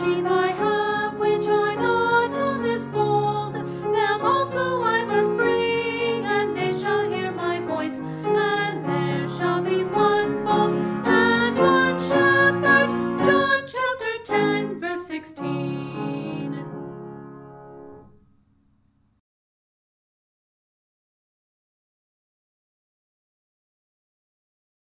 sheep I have which are not of this fold, them also I must bring, and they shall hear my voice, and there shall be one fold and one shepherd. John chapter 10, verse 16.